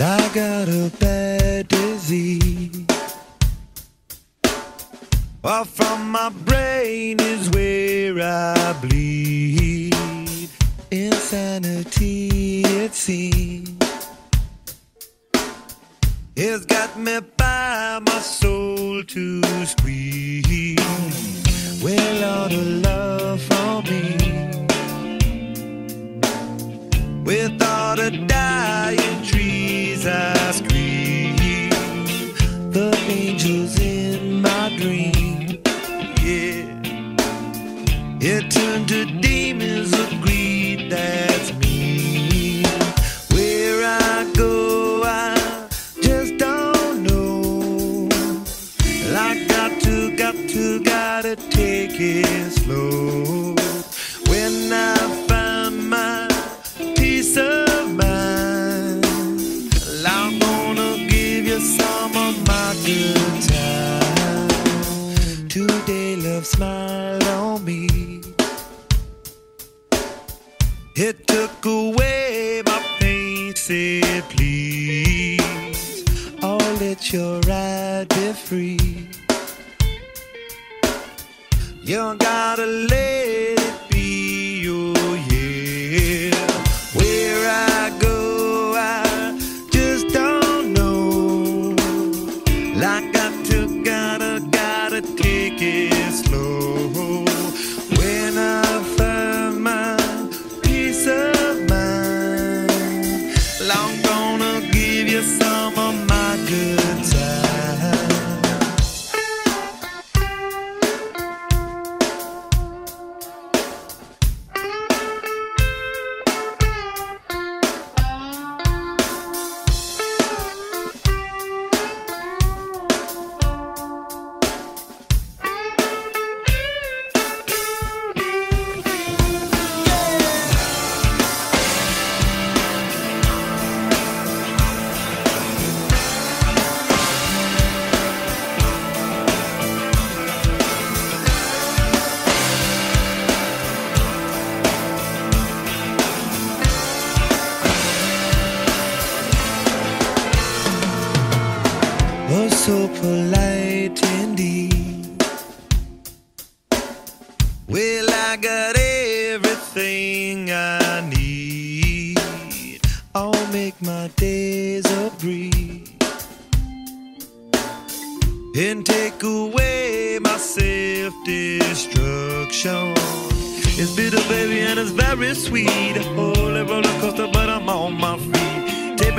Well, I got a bad disease. Off from my brain is where I bleed. Insanity, it seems. It's got me by my soul to squeeze. Well, all the love from me. With the dying trees, I scream. The angels in my dream, yeah. It turned to demons good time. Today, love smiled on me. It took away my pain, said please. Oh, let your ride be free. You gotta let it be, so polite indeed. Well, I got everything I need. I'll make my days a breeze and take away my self destruction. It's bitter, baby, and it's very sweet. Holy roller coaster, but I'm on my feet.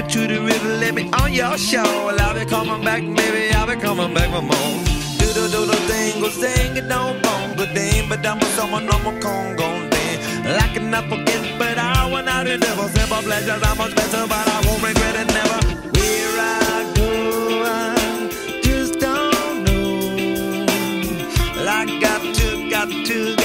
Me to the river, let me on your shore. Well, I'll be coming back, baby, I'll be coming back for more. Do do do do thing, go sing it, don't thing, but I'm a someone, I'm a Congo thing. Like an applicant, but I want out and never simple pleasures. I'm much better, but I won't regret it never. Where I go, I just don't know. Well, I got to, got to,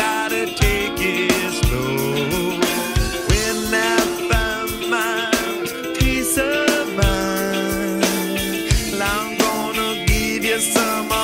Yes, I'm